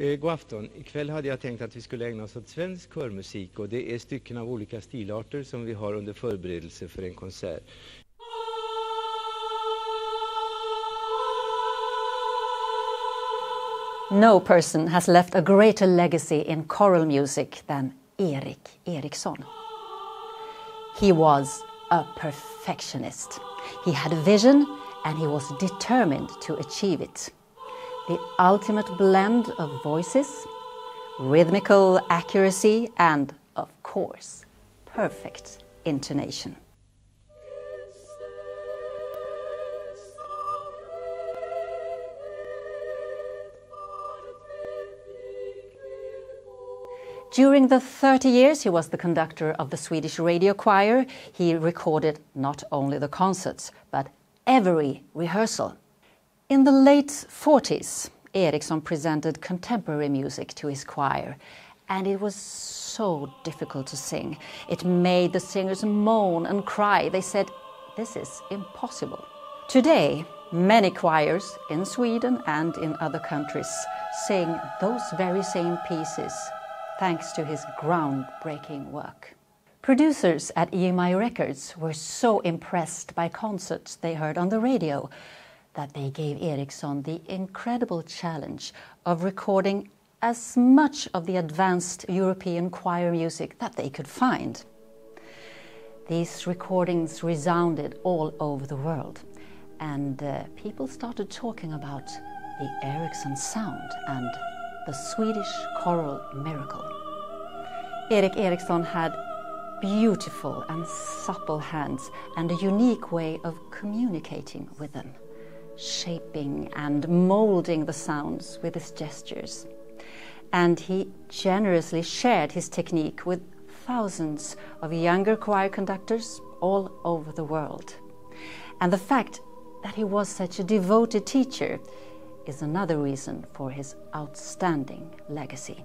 Eh, god afton. Ikväll hade jag tänkt att vi skulle ägna oss åt svensk körmusik och det är stycken av olika stilarter som vi har under förberedelse för en konsert. No person has left a greater legacy in choral music than Erik Eriksson. He was a perfectionist. He had a vision and he was determined to achieve it. The ultimate blend of voices, rhythmical accuracy, and, of course, perfect intonation. During the 30 years he was the conductor of the Swedish radio choir, he recorded not only the concerts, but every rehearsal. In the late 40s, Ericson presented contemporary music to his choir, and it was so difficult to sing. It made the singers moan and cry. They said, This is impossible. Today, many choirs in Sweden and in other countries sing those very same pieces thanks to his groundbreaking work. Producers at EMI Records were so impressed by concerts they heard on the radio that they gave Ericson the incredible challenge of recording as much of the advanced European choir music that they could find. These recordings resounded all over the world, and uh, people started talking about the Ericson sound and the Swedish choral miracle. Eric Ericson had beautiful and supple hands and a unique way of communicating with them, shaping and molding the sounds with his gestures. And he generously shared his technique with thousands of younger choir conductors all over the world. And the fact that he was such a devoted teacher is another reason for his outstanding legacy.